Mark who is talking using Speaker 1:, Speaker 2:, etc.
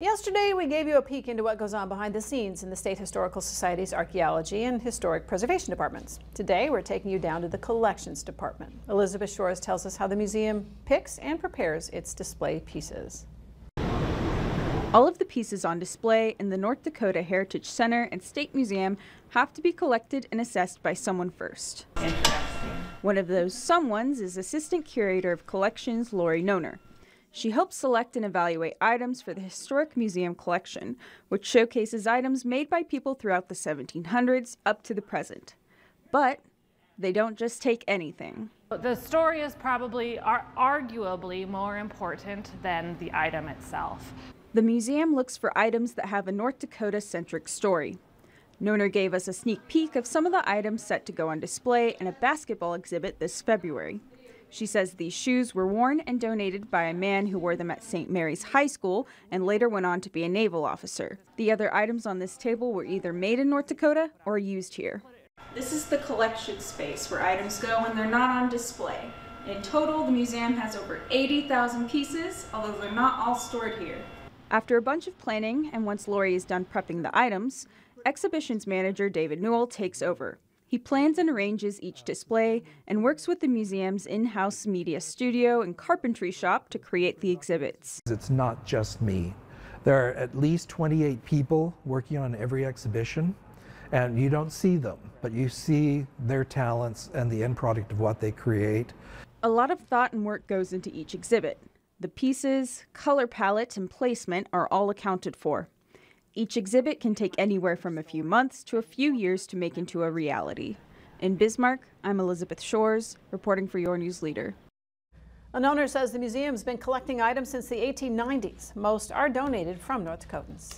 Speaker 1: Yesterday, we gave you a peek into what goes on behind the scenes in the State Historical Society's Archaeology and Historic Preservation Departments. Today, we're taking you down to the Collections Department. Elizabeth Shores tells us how the museum picks and prepares its display pieces.
Speaker 2: All of the pieces on display in the North Dakota Heritage Center and State Museum have to be collected and assessed by someone first. One of those someones is Assistant Curator of Collections Lori Noner. She helps select and evaluate items for the Historic Museum collection, which showcases items made by people throughout the 1700s up to the present. But they don't just take anything.
Speaker 3: The story is probably ar arguably more important than the item itself.
Speaker 2: The museum looks for items that have a North Dakota centric story. Noner gave us a sneak peek of some of the items set to go on display in a basketball exhibit this February. She says these shoes were worn and donated by a man who wore them at St. Mary's High School and later went on to be a naval officer. The other items on this table were either made in North Dakota or used here. This is the collection space where items go when they're not on display. In total, the museum has over 80,000 pieces, although they're not all stored here. After a bunch of planning, and once Lori is done prepping the items, exhibitions manager David Newell takes over. He plans and arranges each display and works with the museum's in house media studio and carpentry shop to create the exhibits.
Speaker 4: It's not just me. There are at least 28 people working on every exhibition, and you don't see them, but you see their talents and the end product of what they create.
Speaker 2: A lot of thought and work goes into each exhibit. The pieces, color palette, and placement are all accounted for. Each exhibit can take anywhere from a few months to a few years to make into a reality. In Bismarck, I'm Elizabeth Shores, reporting for your news leader.
Speaker 1: An owner says the museum's been collecting items since the 1890s. Most are donated from North Dakotans.